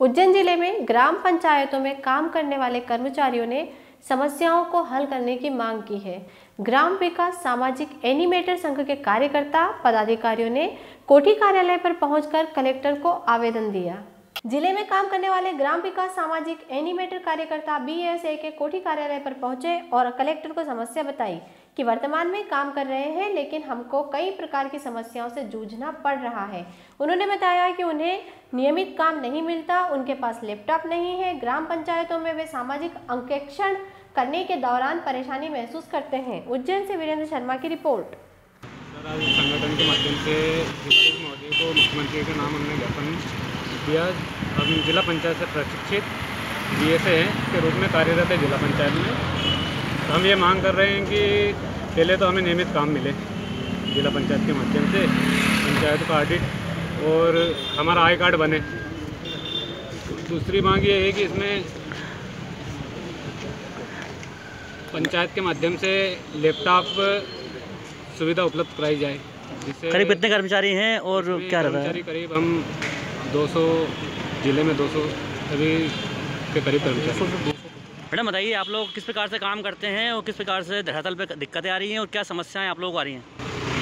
उज्जैन ज़िले में ग्राम पंचायतों में काम करने वाले कर्मचारियों ने समस्याओं को हल करने की मांग की है। ग्राम विकास सामाजिक एनिमेटर संघ के कार्यकर्ता, पदाधिकारियों ने कोठी कार्यालय पर पहुंचकर कलेक्टर को आवेदन दिया। ज़िले में काम करने वाले ग्राम विकास सामाजिक एनिमेटर कार्यकर्ता बीएसए के कोठी कार्यालय पर पहुँचे और कलेक्टर को समस्या बताई कि वर्तमान में काम कर रहे हैं, लेकिन हमको कई प्रकार की समस्याओं से जूझना पड़ रहा है। उन्होंने बताया कि उन्हें नियमित काम नहीं मिलता, उनके पास लैपटॉप नहीं है, ग्राम पंचायतों में वे सामाजिक अंकेक्षण करने के दौरान परेशानी महसूस करते हैं। उज्जैन से वीरेंद्र शर्मा की रिपोर्ट। संगठन के माध्यम से को मुख्यमंत्री के नाम हमने ज्ञापन दिया। हम जिला पंचायत से प्रशिक्षित बी के रूप में कार्यरत है जिला पंचायत में। तो हम ये मांग कर रहे हैं कि पहले तो हमें नियमित काम मिले जिला पंचायत के माध्यम से पंचायत का ऑडिट और हमारा आई कार्ड बने। दूसरी मांग ये है कि इसमें पंचायत के माध्यम से लैपटॉप सुविधा उपलब्ध कराई जाए जिससे करीब कितने कर्मचारी हैं और क्या रहता है? कर्मचारी करीब हम 200 ज़िले में 200 अभी के करीब कर्मचारी मैडम बताइए आप लोग किस प्रकार से काम करते हैं और किस प्रकार से धरातल पे दिक्कतें आ रही हैं और क्या समस्याएँ आप लोगों को आ रही हैं?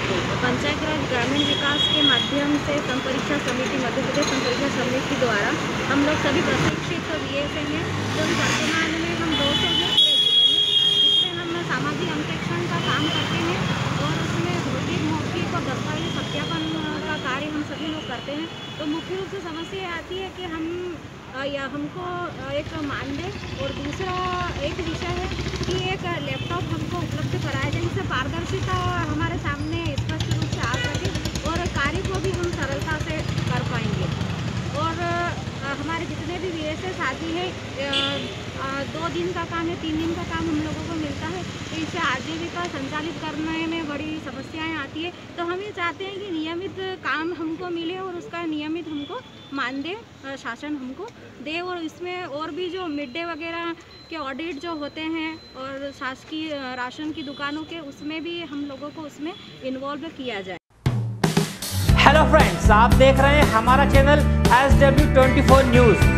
पंचायत राज ग्रामीण विकास के माध्यम से संपरीक्षा समिति मध्य प्रदेश संपरीक्षा समिति द्वारा हम लोग सभी प्रशिक्षित वी एस हैं जो वर्तमान में हम दो सौ हैं पूरे ज़िले में जिसमें हम सामाजिक अंकेक्षण का काम करते हैं और उसमें भौतिक मौखिक और दस्तावेज़ सत्यापन का कार्य हम सभी लोग करते हैं तो मुख्य रूप से आती है कि हम या हमको एक मानदेय और दूसरा एक विषय है कि एक लैपटॉप हमको उपलब्ध कराया जाए, जिससे पारदर्शिता हमारे सामने स्पष्ट रूप से आ सके और कार्य को भी हम सरलता से कर पाएँगे। और हमारे जितने भी वी साथी हैं दो दिन का काम या तीन दिन का काम हम लोगों को मिलता है इससे आजीविका संचालित करने में बड़ी समस्याएँ आती है। तो हम ये चाहते हैं कि नियमित काम हमको मिले और उसका नियमित हमको मानदेय शासन हमको दे और इसमें और भी जो मिड डे वगैरह के ऑडिट जो होते हैं और शासकीय राशन की दुकानों के उसमें भी हम लोगों को उसमें इन्वॉल्व किया जाए। हेलो फ्रेंड्स आप देख रहे हैं हमारा channel S W twenty four news